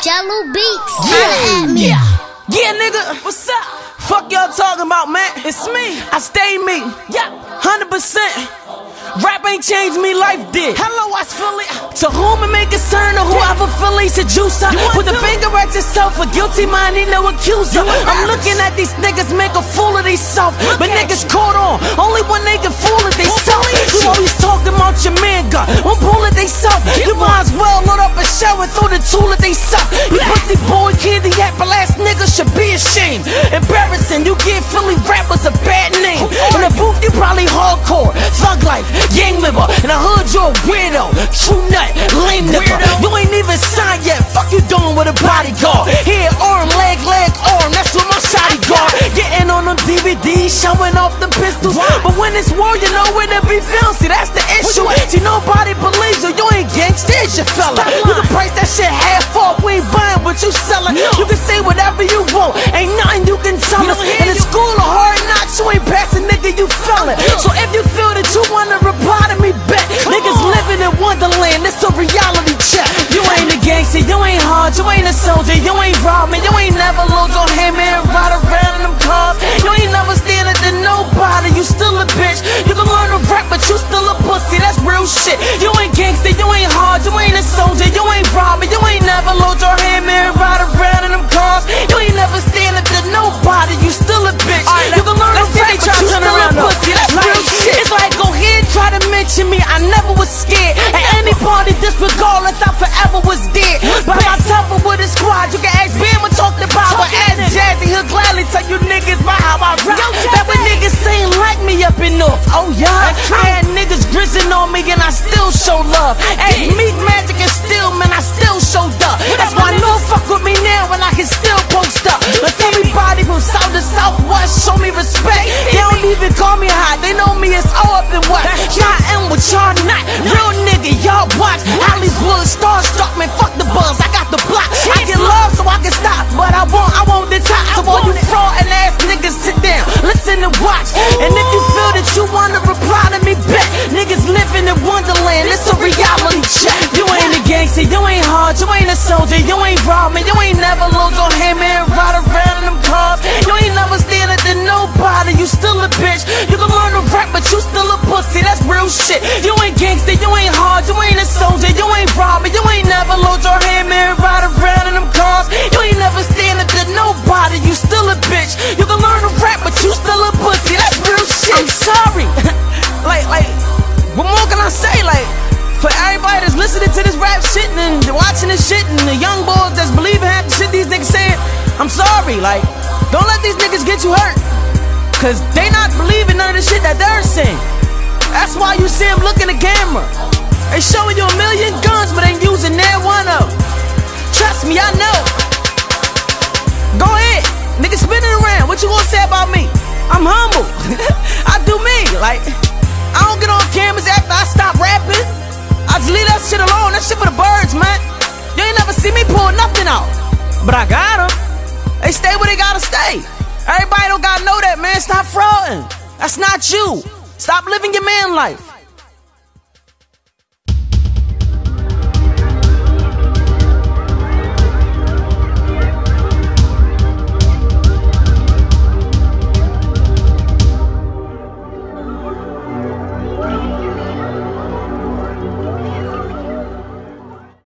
Yellow Beats. Yeah, at me. yeah, yeah, nigga. What's up? Fuck y'all talking about, man. It's me. I stay me. Yeah, hundred percent. Rap ain't changed me, life did. Hello, West Philly. To whom it may concern or whoever Philly's a juicer. Put the finger at yourself, a guilty mind, ain't no accuser. I'm looking at these niggas make a fool of themselves. But niggas caught on, only when they can fool of themselves. You always talking about your man gun, one bullet they self. You might as well load a throw the tool at they self. You pussy boy, candy apple ass nigga should be ashamed. Embarrassing, you give Philly rappers a bad name. In the booth, you probably hardcore, thug life, gang member. In the hood, you're a weirdo, true nut, lame nigga. You ain't even signed yet, fuck you doing with a bodyguard. When it's war, you know where to be found. See, that's the issue. See, nobody believes you, you ain't gangsta, it's your fella. You can price that shit half off, we ain't buying what you selling. You can say whatever you want, ain't nothing you can tell us. In the school of hard knocks, you ain't passing, nigga, you felon. So if you feel that you wanna reply to me, bet niggas living in Wonderland, it's a reality check. You ain't a gangster, you ain't hard, you ain't a soldier, you ain't robbing, you ain't never load your hammer never was scared. At any party, disregardless, I forever was dead. But I'm tougher with a squad, you can ask Ben what talked about, but ask Jazzy, he'll gladly tell you niggas about how I rap. That when niggas ain't like me up in North, oh yeah. I had niggas grizzing on me and I still show love. Ask Meat Magic and still, man, I still showed up. That's why no fuck with me now and I can still post up. From south to southwest show me respect. They don't even call me hot, they know me as all up in what. Y'all am what y'all not. Real nigga, y'all watch. Hollywood starstruck, ain't robbing, you ain't never load your hammer and ride around in them cars. You ain't never standing to nobody, you still a bitch. You can learn to rap, but you still a pussy. That's real shit. I'm sorry. like, like, what more can I say? Like, for everybody that's listening to this rap shit and watching this shit and the young boys that's believing half the shit these niggas saying, I'm sorry. Like, don't let these niggas get you hurt. Cause they not believing none of the shit that they're saying. That's why you see them look in the camera. They showing you a million guns, but ain't using their one of. Trust me, I know. Go ahead, nigga, spin it around. What you gonna say about me? I'm humble. I do me. Like, I don't get on cameras after I stop rapping. I just leave that shit alone. That shit for the birds, man. You ain't never see me pull nothing out. But I got 'em. They stay where they gotta stay. Everybody don't gotta know that, man. Stop frauding. That's not you. Stop living your man life.